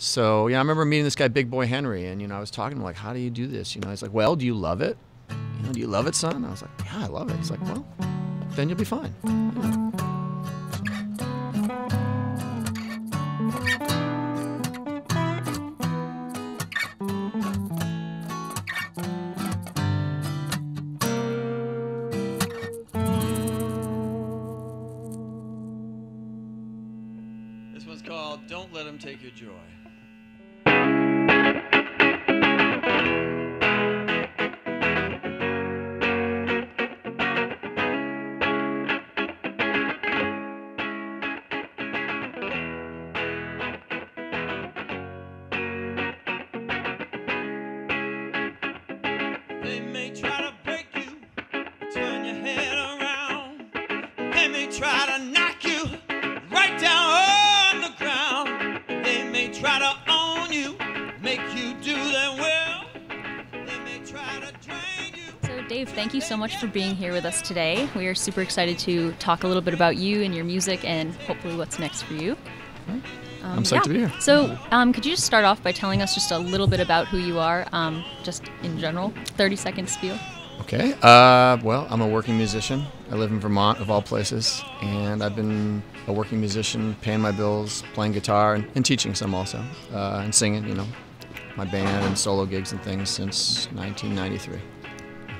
So yeah, I remember meeting this guy, Big Boy Henry, and you know I was talking to him like, "How do you do this?" You know, he's like, "Well, do you love it? You know, do you love it, son?" I was like, "Yeah, I love it." He's like, "Well, then you'll be fine." This one's called Don't Let Him Take Your Joy. Dave, thank you so much for being here with us today. We are super excited to talk a little bit about you and your music and hopefully what's next for you. I'm psyched to be here. So, um, could you just start off by telling us just a little bit about who you are, um, just in general? 30 second spiel. Okay. Uh, well, I'm a working musician. I live in Vermont, of all places, and I've been a working musician, paying my bills, playing guitar, and, and teaching some also, uh, and singing. You know, my band and solo gigs and things since 1993.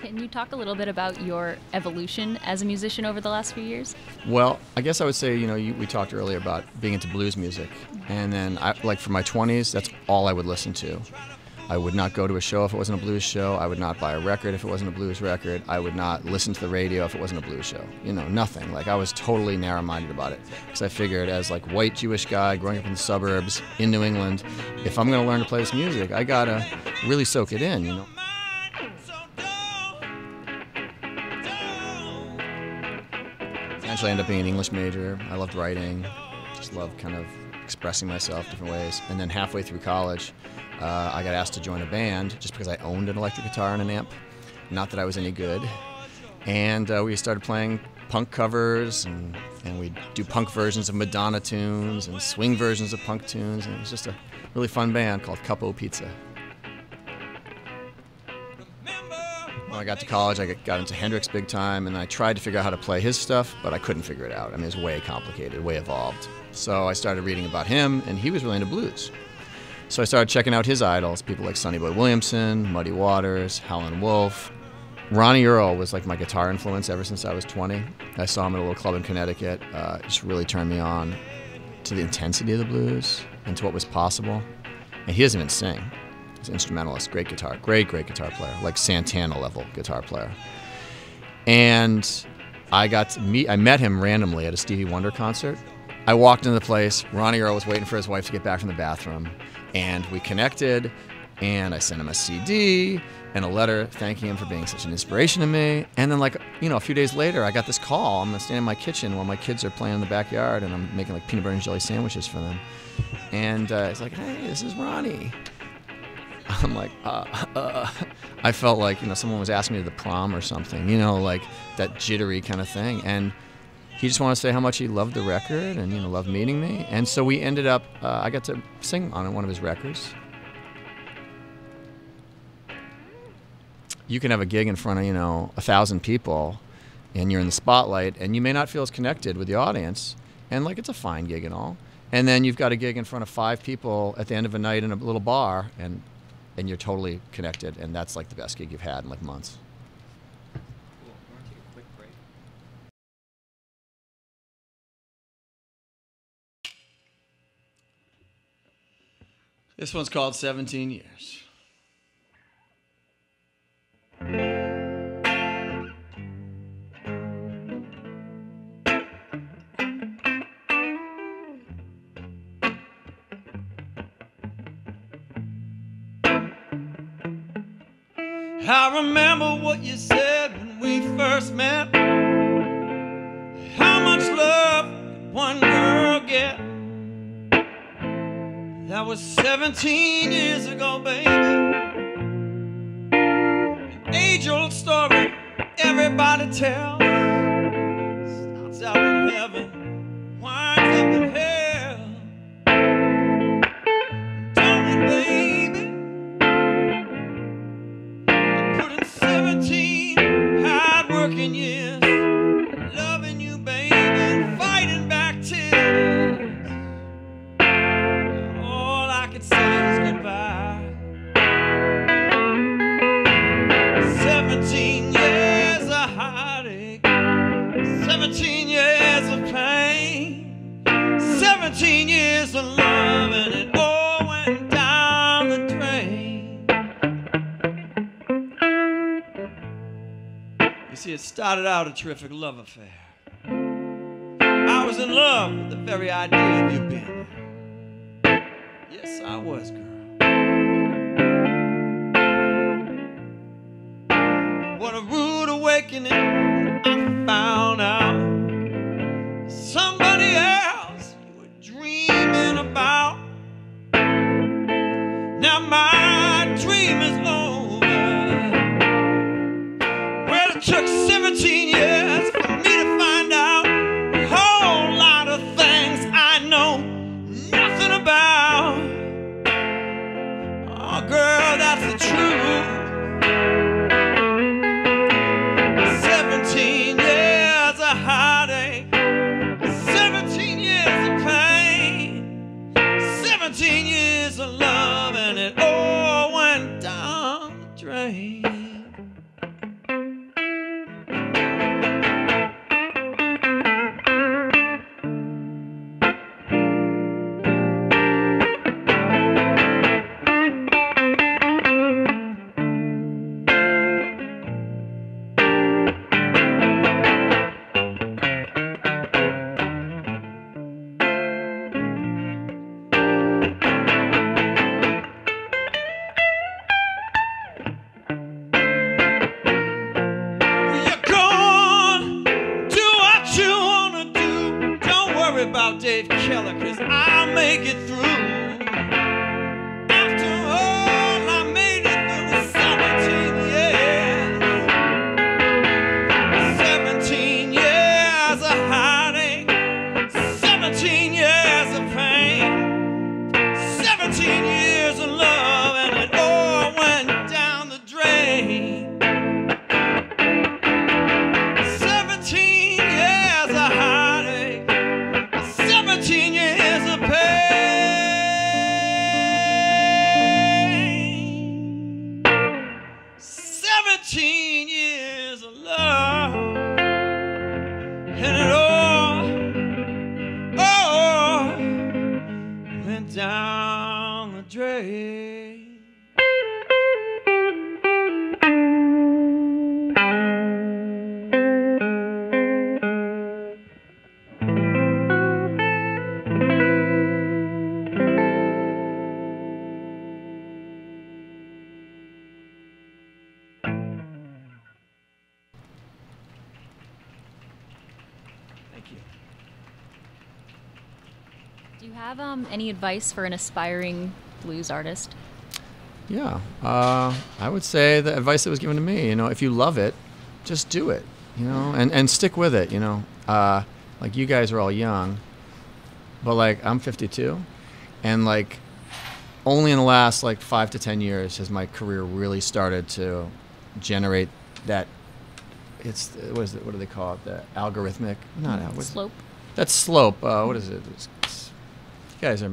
Can you talk a little bit about your evolution as a musician over the last few years? Well, I guess I would say, you know, you, we talked earlier about being into blues music, and then I, like for my 20s, that's all I would listen to. I would not go to a show if it wasn't a blues show. I would not buy a record if it wasn't a blues record. I would not listen to the radio if it wasn't a blues show. You know, nothing. Like I was totally narrow-minded about it because I figured as like white Jewish guy growing up in the suburbs in New England, if I'm going to learn to play this music, I got to really soak it in, you know. Eventually, ended up being an English major. I loved writing, just loved kind of expressing myself different ways. And then halfway through college, uh, I got asked to join a band just because I owned an electric guitar and an amp. Not that I was any good. And uh, we started playing punk covers, and, and we'd do punk versions of Madonna tunes and swing versions of punk tunes. And it was just a really fun band called Capo Pizza. When I got to college, I got- into Hendrix big time, and I tried to figure out how to play his stuff, but I couldn't figure it out. I mean, it was way complicated, way evolved. So I started reading about him, and he was really into blues. So I started checking out his idols, people like Sonny Boy Williamson, Muddy Waters, Howlin' Wolf. Ronnie Earl was like my guitar influence ever since I was 20. I saw him at a little club in Connecticut. Uh, it just really turned me on to the intensity of the blues and to what was possible. And he doesn't even sing. Instrumentalist, great guitar, great, great guitar player, like Santana level guitar player. And I got to meet, I met him randomly at a Stevie Wonder concert. I walked into the place. Ronnie Earl was waiting for his wife to get back from the bathroom, and we connected. And I sent him a CD and a letter thanking him for being such an inspiration to me. And then, like you know, a few days later, I got this call. I'm standing in my kitchen while my kids are playing in the backyard, and I'm making like peanut butter and jelly sandwiches for them. And uh, it's like, hey, this is Ronnie. I'm like, uh, uh. I felt like, you know, someone was asking me to the prom or something, you know, like that jittery kind of thing. And he just wanted to say how much he loved the record and, you know, loved meeting me. And so we ended up, uh, I got to sing on one of his records. You can have a gig in front of, you know, a thousand people and you're in the spotlight and you may not feel as connected with the audience. And like, it's a fine gig and all. And then you've got a gig in front of five people at the end of a night in a little bar and and you're totally connected, and that's like the best gig you've had in like months. This one's called 17 Years. I remember what you said when we first met. How much love one girl get? That was 17 years ago, baby. An age old story everybody tells. Starts out in heaven, 17 years of heartache, 17 years of pain, 17 years of love, and it all went down the drain. You see, it started out a terrific love affair. I was in love with the very idea of you being there. Yes, I was, girl. Rude awakening I found out. Somebody else you were dreaming about. Now my dream is over. Well, it took 17 years for me to find out a whole lot of things I know nothing about. Oh, girl, that's the truth. The Dave Keller, cause I'll make it through. 17 years of love, Do you have um, any advice for an aspiring blues artist? Yeah, uh, I would say the advice that was given to me, you know, if you love it, just do it, you know, and, and stick with it, you know. Uh, like you guys are all young, but like I'm 52, and like only in the last like five to ten years has my career really started to generate that. It's what is it? What do they call it? The algorithmic? Not al- what's- Slope. That slope. Uh, what is it? It's, you guys are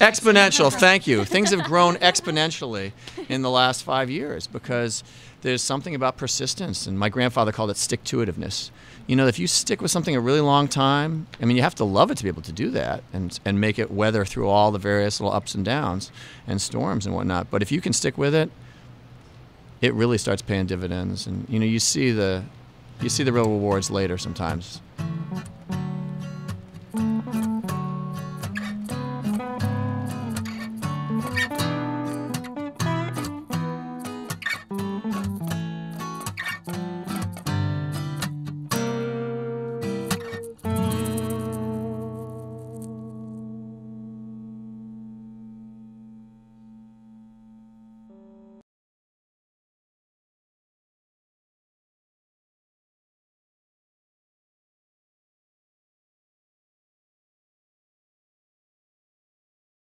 exponential. Thank you. Things have grown exponentially in the last five years because there's something about persistence, and my grandfather called it stick-to-itiveness. You know, if you stick with something a really long time, I mean, you have to love it to be able to do that and and make it weather through all the various little ups and downs and storms and whatnot. But if you can stick with it, it really starts paying dividends, and you know, you see the you see the real rewards later sometimes.